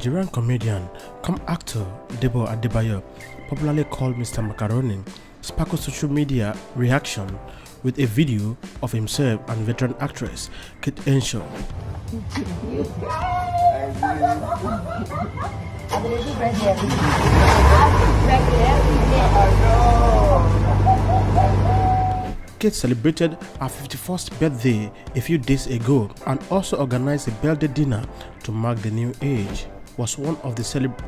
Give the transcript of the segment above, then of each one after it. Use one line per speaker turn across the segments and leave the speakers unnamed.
Nigerian comedian, come actor Debo Adedayo, popularly called Mr. Macaroni, sparkled social media reaction with a video of himself and veteran actress Kate Henshaw. Kate celebrated her 51st birthday a few days ago and also organized a birthday dinner to mark the new age. Was one of the celeb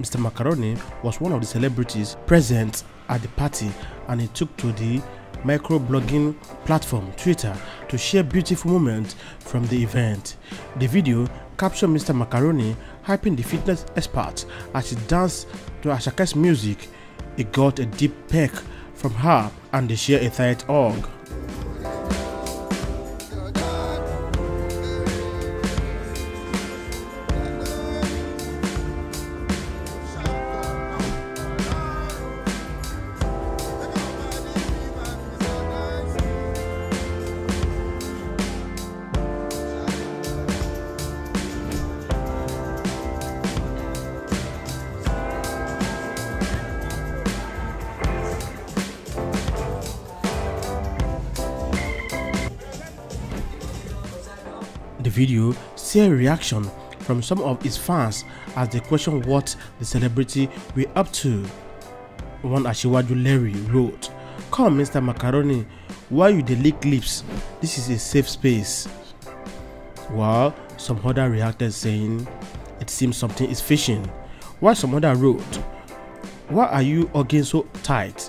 Mr. Macaroni was one of the celebrities present at the party and he took to the microblogging platform Twitter to share beautiful moments from the event. The video captured Mr. Macaroni hyping the fitness expert as he danced to Ashake's music. He got a deep peck from her and they share a tight hug. The video see a reaction from some of his fans as they question what the celebrity were up to. One Ashiwaju Larry wrote, Come Mr. Macaroni, why you dey lick lips? This is a safe space. While some other reacted saying, it seems something is fishing. While some other wrote, why are you hugging so tight?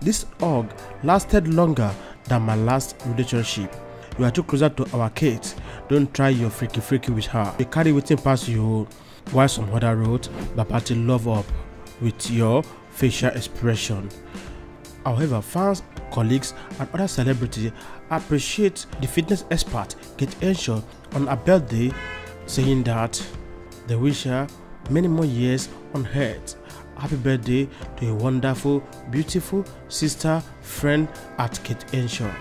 This hug lasted longer than my last relationship. You are too closer to our Kate. Don't try your freaky freaky with her. You carry waiting past you. While some other wrote, Babati love up with your facial expression. However, fans, colleagues, and other celebrities appreciate the fitness expert Kate Henshaw on her birthday, saying that they wish her many more years on earth. Happy birthday to a wonderful, beautiful sister, friend at Kate Henshaw.